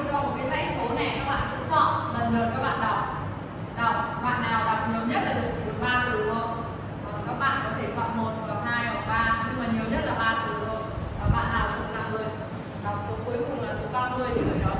tôi cho một cái dãy số này, các bạn sẽ chọn lần lượt các bạn đọc. Đọc, bạn nào đọc nhiều nhất là được chỉ được ba từ thôi. Còn các bạn có thể chọn một, hoặc hai, hoặc ba, nhưng mà nhiều nhất là ba từ thôi. Và bạn nào số là người đọc số cuối cùng là số 30 thì người đó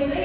when they